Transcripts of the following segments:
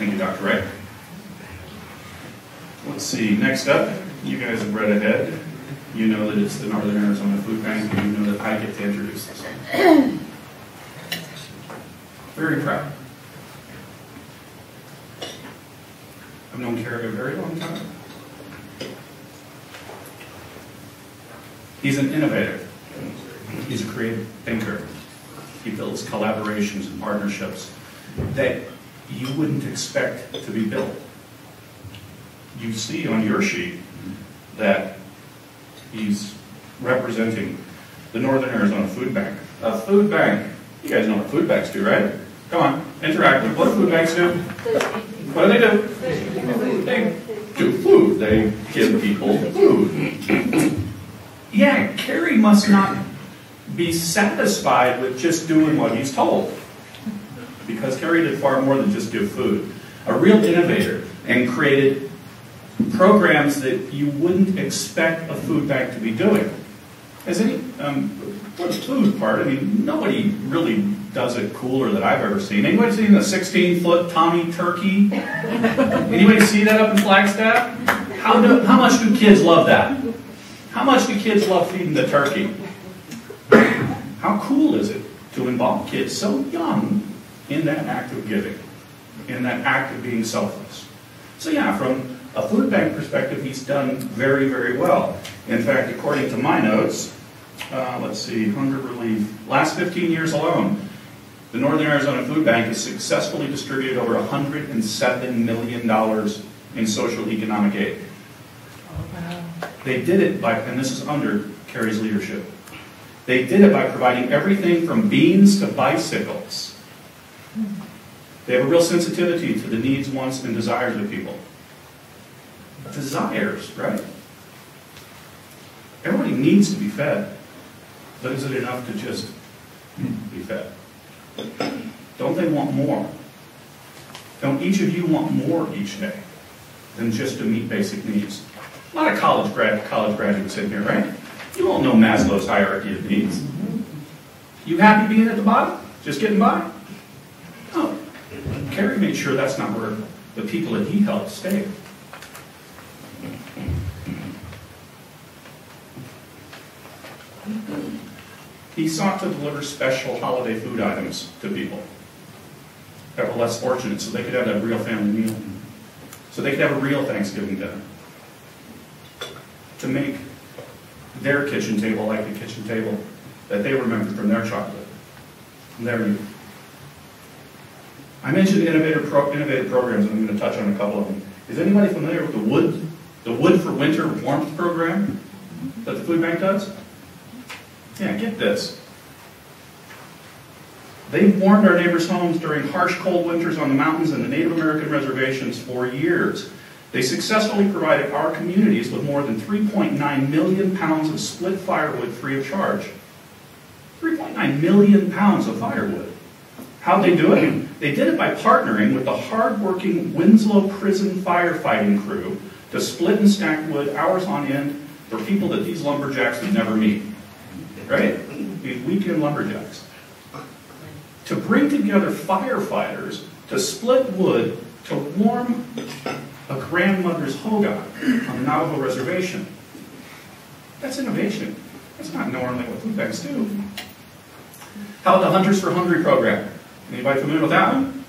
Thank you, Dr. Wright. Let's see, next up, you guys have read ahead. You know that it's the Northern Arizona Food Bank, and you know that I get to introduce this. Very proud. I've known Kerry a very long time. He's an innovator. He's a creative thinker. He builds collaborations and partnerships that you wouldn't expect to be built. You see on your sheet that he's representing the Northern Arizona Food Bank. A food bank. You guys know what food banks do, right? Come on, interactive. What do food banks do? What do they do? They do food. They give people food. Yeah, Kerry must not be satisfied with just doing what he's told. Because Kerry did far more than just give food. A real innovator and created programs that you wouldn't expect a food bank to be doing. Has any, um, for the food part, I mean, nobody really does it cooler that I've ever seen. Anybody seen the 16 foot Tommy turkey? Anybody see that up in Flagstaff? How, do, how much do kids love that? How much do kids love feeding the turkey? How cool is it to involve kids so young in that act of giving, in that act of being selfless? So, yeah, from a food bank perspective, he's done very, very well. In fact, according to my notes, uh, let's see, hunger relief, last 15 years alone, the Northern Arizona Food Bank has successfully distributed over $107 million in social economic aid. They did it by, and this is under Kerry's leadership, they did it by providing everything from beans to bicycles. They have a real sensitivity to the needs, wants, and desires of people. Desires, right? Everybody needs to be fed. But is it enough to just be fed? Don't they want more? Don't each of you want more each day than just to meet basic needs? A lot of college grad college graduates in here, right? You all know Maslow's hierarchy of needs. You happy being at the bottom? Just getting by? Kerry made sure that's not where the people that he helped stayed. He sought to deliver special holiday food items to people that were less fortunate so they could have that real family meal. So they could have a real Thanksgiving dinner. To make their kitchen table like the kitchen table that they remembered from their childhood, from their youth. I mentioned innovative, pro- innovative programs, and I'm going to touch on a couple of them. Is anybody familiar with the Wood, the Wood for Winter Warmth program that the food bank does? Yeah, get this. They've warmed our neighbors' homes during harsh, cold winters on the mountains and the Native American reservations for years. They successfully provided our communities with more than 3.9 million pounds of split firewood free of charge. 3.9 million pounds of firewood. How'd they do it? They did it by partnering with the hardworking Winslow prison firefighting crew to split and stack wood hours on end for people that these lumberjacks would never meet. Right? These weekend lumberjacks. To bring together firefighters to split wood to warm a grandmother's hogan on the Navajo reservation. That's innovation. That's not normally what food banks do. How about the Hunters for Hungry program? Anybody familiar with that one?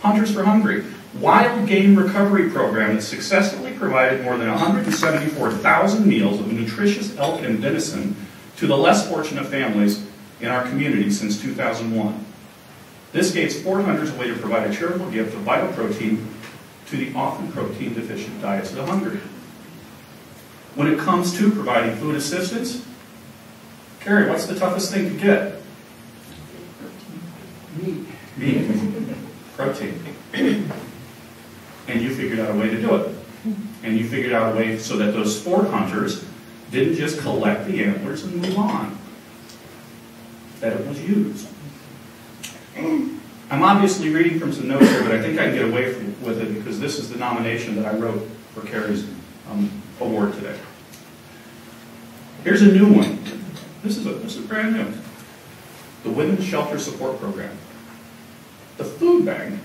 Hunters for Hungry. Wild game recovery program that successfully provided more than 174,000 meals of nutritious elk and venison to the less fortunate families in our community since 2001. This gave sport hunters a way to provide a charitable gift of vital protein to the often protein deficient diets of the hungry. When it comes to providing food assistance, Kerry, what's the toughest thing to get? Meat. Protein. And you figured out a way to do it. And you figured out a way so that those sport hunters didn't just collect the antlers and move on. That it was used. I'm obviously reading from some notes here, but I think I can get away from, with it because this is the nomination that I wrote for Kerry's um, award today. Here's a new one. This is a, this is brand new. The Women's Shelter Support Program. The food bank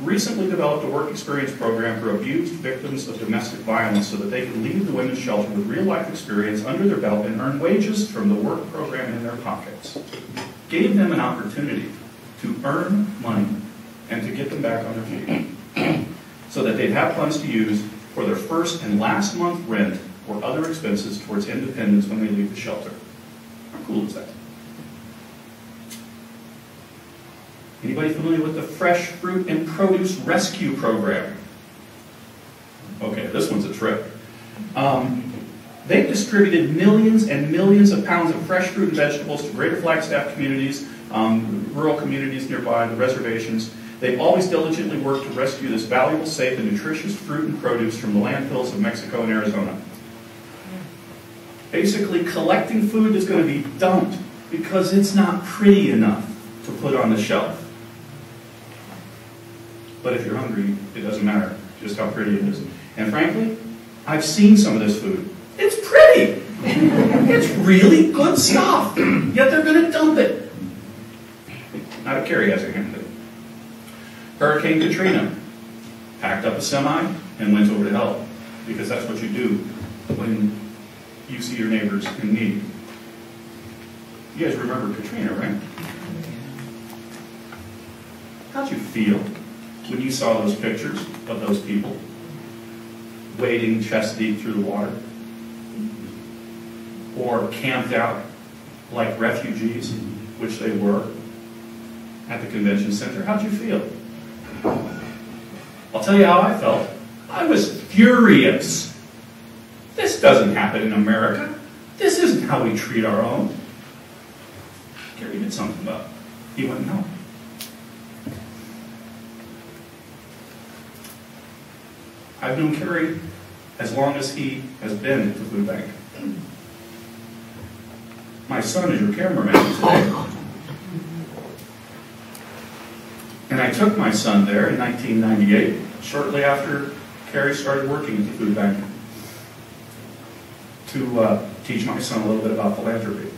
recently developed a work experience program for abused victims of domestic violence so that they can leave the women's shelter with real life experience under their belt and earn wages from the work program in their pockets. Gave them an opportunity to earn money and to get them back on their feet so that they'd have funds to use for their first and last month rent or other expenses towards independence when they leave the shelter. How cool is that? Anybody familiar with the Fresh Fruit and Produce Rescue Program? Okay, this one's a trip. Um, they've distributed millions and millions of pounds of fresh fruit and vegetables to greater Flagstaff communities, um, rural communities nearby, the reservations. They've always diligently worked to rescue this valuable, safe, and nutritious fruit and produce from the landfills of Mexico and Arizona. Basically, collecting food is going to be dumped because it's not pretty enough to put on the shelf. But if you're hungry, it doesn't matter just how pretty it is. And frankly, I've seen some of this food. It's pretty. it's really good stuff. Yet they're going to dump it. Not if Kerry has a hand in it. Hurricane Katrina packed up a semi and went over to help because that's what you do when you see your neighbors in need. You guys remember Katrina, right? How'd you feel when you saw those pictures of those people wading chest deep through the water or camped out like refugees, which they were, at the convention center? How'd you feel? I'll tell you how I felt. I was furious. This doesn't happen in America. This isn't how we treat our own. Gary did something about it. He went, no. I've known Kerry as long as he has been at the food bank. My son is your cameraman today. And I took my son there in 1998, shortly after Kerry started working at the food bank, to uh, teach my son a little bit about philanthropy.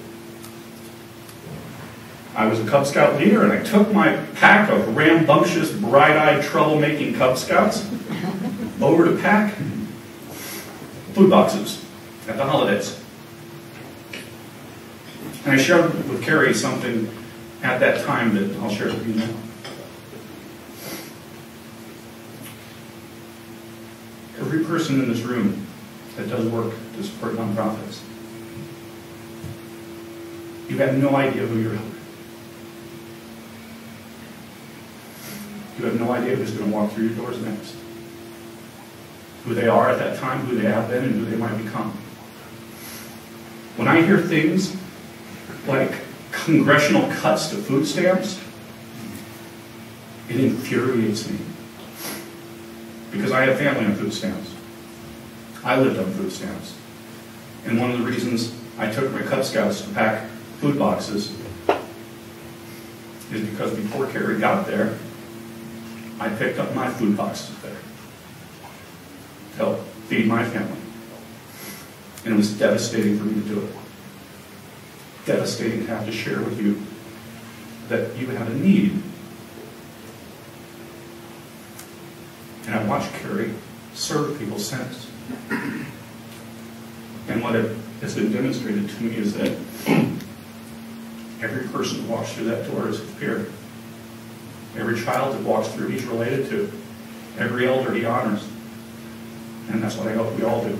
I was a Cub Scout leader, and I took my pack of rambunctious, bright-eyed, troublemaking Cub Scouts over to pack food boxes at the holidays. And I shared with Kerry something at that time that I'll share with you now. Every person in this room that does work to support nonprofits, you have no idea who you're helping. You have no idea who's going to walk through your doors next who they are at that time, who they have been, and who they might become. When I hear things like congressional cuts to food stamps, it infuriates me. Because I have family on food stamps. I lived on food stamps. And one of the reasons I took my Cub Scouts to pack food boxes is because before Kerry got there, I picked up my food boxes there help feed my family. And it was devastating for me to do it. Devastating to have to share with you that you have a need. And I watched Kerry serve people since. And what it has been demonstrated to me is that every person who walks through that door is his peer. Every child that walks through he's related to. Every elder he honors. And that's what I hope we all do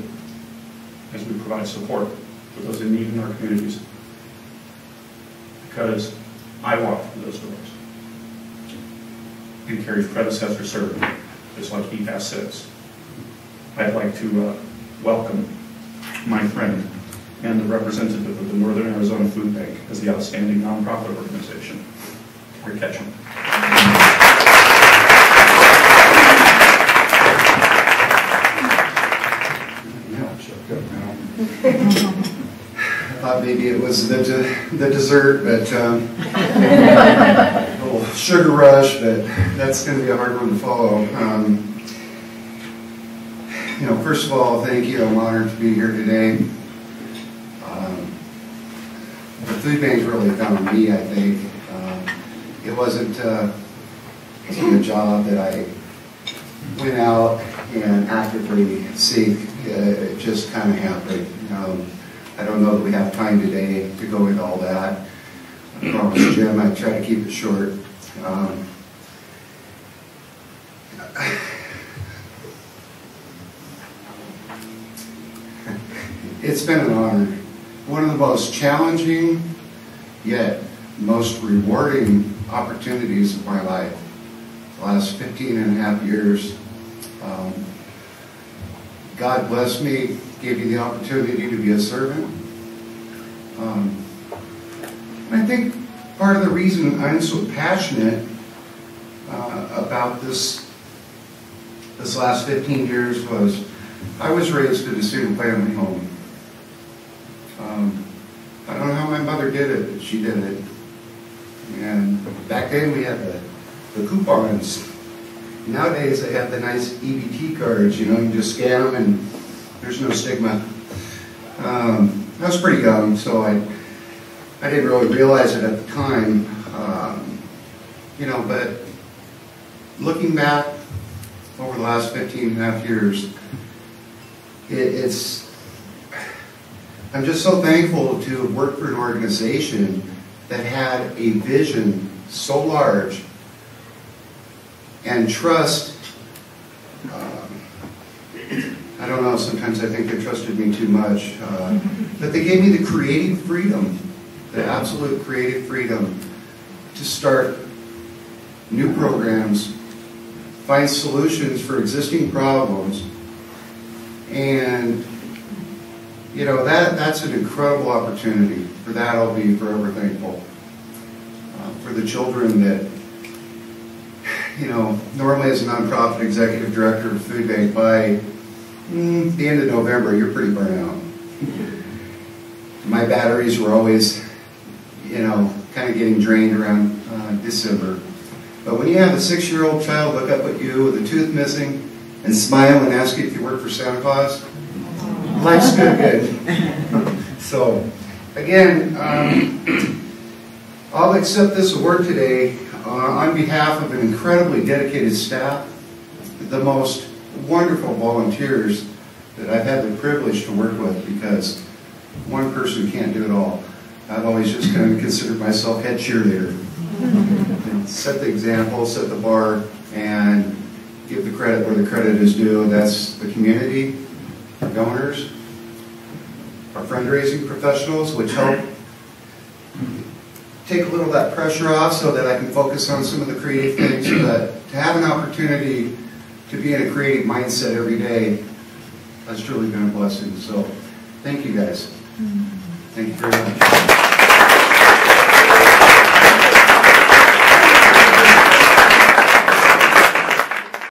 as we provide support for those in need in our communities. Because I walked through those doors. And Kerry's predecessor served just like he has since. I'd like to uh, welcome my friend and the representative of the Northern Arizona Food Bank as the outstanding nonprofit organization, Kerry Ketchum. I thought maybe it was the, de- the dessert, but um, a little sugar rush, but that's going to be a hard one to follow. Um, you know, first of all, thank you. I'm honored to be here today. Um, the food bank really found me, I think. Um, it wasn't uh, the job that I went out and actively seek. Uh, It just kind of happened. Um, I don't know that we have time today to go into all that. I promise Jim, I try to keep it short. Um, It's been an honor. One of the most challenging yet most rewarding opportunities of my life. The last 15 and a half years, um, God bless me, gave you the opportunity to be a servant. Um, and I think part of the reason I'm so passionate uh, about this this last 15 years was I was raised in a single family home. Um, I don't know how my mother did it, but she did it. And back then we had the, the coupons. Nowadays they have the nice EBT cards, you know, you just scan them and there's no stigma. Um, I was pretty young, so I, I didn't really realize it at the time. Um, you know, but looking back over the last 15 and a half years, it, it's, I'm just so thankful to worked for an organization that had a vision so large and trust. Um, I don't know, sometimes I think they trusted me too much. Uh, but they gave me the creative freedom, the absolute creative freedom to start new programs, find solutions for existing problems, and you know, that, that's an incredible opportunity. For that, I'll be forever thankful. Uh, for the children that, you know, normally as a nonprofit executive director of food bank, by mm, the end of November, you're pretty burnt out. My batteries were always, you know, kind of getting drained around uh, December. But when you have a six-year-old child look up at you with a tooth missing and smile and ask you if you work for Santa Claus, life's good, good. So, again, um, I'll accept this award today uh, on behalf of an incredibly dedicated staff, the most wonderful volunteers that I've had the privilege to work with because one person can't do it all. I've always just kind of considered myself head cheerleader. And set the example, set the bar, and give the credit where the credit is due. That's the community, our donors, our fundraising professionals, which help take a little of that pressure off so that I can focus on some of the creative things. But to have an opportunity to be in a creative mindset every day has truly been a blessing. So thank you guys. Mm-hmm. Thank you very much.